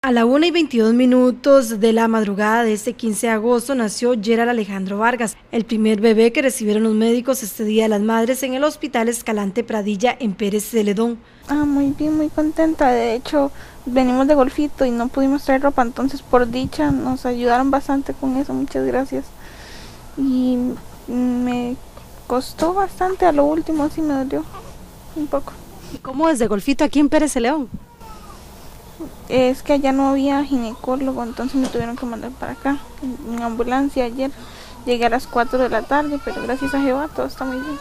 A la 1 y 22 minutos de la madrugada de este 15 de agosto nació Gerald Alejandro Vargas, el primer bebé que recibieron los médicos este Día de las Madres en el Hospital Escalante Pradilla en Pérez Celedón. Ah, muy bien, muy contenta. De hecho, venimos de golfito y no pudimos traer ropa, entonces por dicha nos ayudaron bastante con eso, muchas gracias. Y me costó bastante, a lo último sí me dolió un poco. ¿Y cómo desde golfito aquí en Pérez Celedón? Es que allá no había ginecólogo, entonces me tuvieron que mandar para acá, en ambulancia ayer. Llegué a las 4 de la tarde, pero gracias a Jehová todo está muy bien.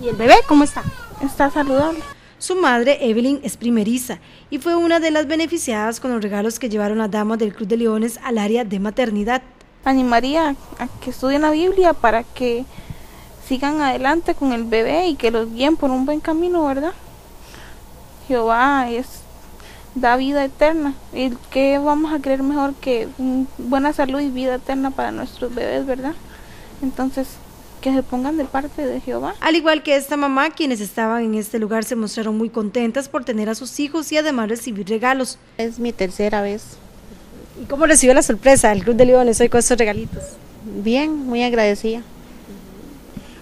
¿Y el bebé cómo está? Está saludable. Su madre, Evelyn, es primeriza y fue una de las beneficiadas con los regalos que llevaron las damas del Club de Leones al área de maternidad. Animaría a que estudien la Biblia para que sigan adelante con el bebé y que los guíen por un buen camino, ¿verdad? Jehová es da vida eterna. ¿Y qué vamos a creer mejor que buena salud y vida eterna para nuestros bebés, verdad? Entonces, que se pongan de parte de Jehová. Al igual que esta mamá, quienes estaban en este lugar se mostraron muy contentas por tener a sus hijos y además recibir regalos. Es mi tercera vez. ¿Y cómo recibió la sorpresa el Club de Leones hoy con estos regalitos? Bien, muy agradecida.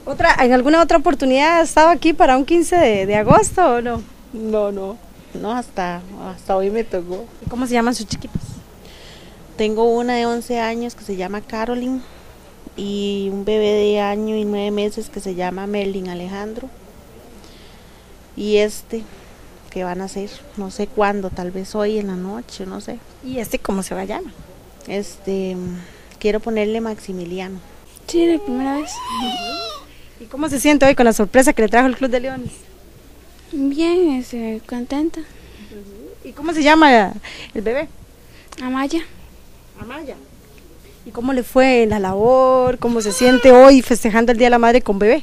¿Otra, ¿En alguna otra oportunidad ha estado aquí para un 15 de, de agosto o no? No, no. No, hasta, hasta hoy me tocó. ¿Cómo se llaman sus chiquitos? Tengo una de 11 años que se llama Caroline y un bebé de año y nueve meses que se llama Merlin Alejandro. Y este que van a ser, no sé cuándo, tal vez hoy en la noche, no sé. ¿Y este cómo se va a llamar? Este, quiero ponerle Maximiliano. Sí, de primera vez. ¿Y cómo se siente hoy con la sorpresa que le trajo el Club de Leones? Bien, este, contenta. ¿Y cómo se llama el bebé? Amaya. Amaya. ¿Y cómo le fue la labor? ¿Cómo se siente hoy festejando el Día de la Madre con bebé?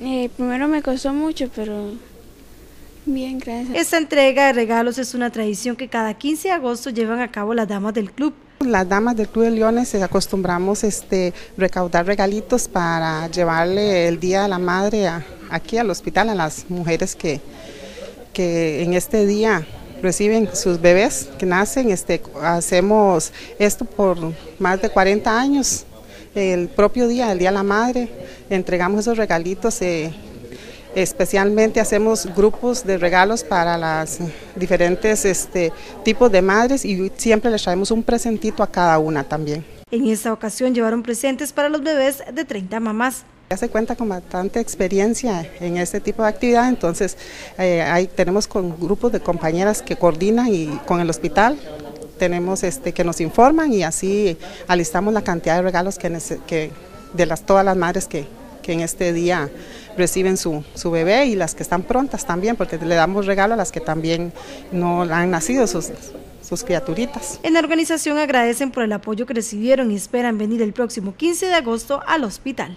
Eh, primero me costó mucho, pero bien, gracias. Esta entrega de regalos es una tradición que cada 15 de agosto llevan a cabo las damas del club. Las damas del Club de Leones acostumbramos este, recaudar regalitos para llevarle el Día de la Madre aquí al hospital a las mujeres que, que en este día reciben sus bebés que nacen. Este, hacemos esto por más de 40 años. El propio día, el Día de la Madre, entregamos esos regalitos. Eh, Especialmente hacemos grupos de regalos para las diferentes este, tipos de madres y siempre les traemos un presentito a cada una también. En esta ocasión llevaron presentes para los bebés de 30 mamás. Ya se cuenta con bastante experiencia en este tipo de actividad, entonces eh, ahí tenemos con grupos de compañeras que coordinan y con el hospital tenemos este que nos informan y así alistamos la cantidad de regalos que, que de las todas las madres que, que en este día reciben su, su, bebé y las que están prontas también, porque le damos regalo a las que también no han nacido sus, sus criaturitas. En la organización agradecen por el apoyo que recibieron y esperan venir el próximo 15 de agosto al hospital.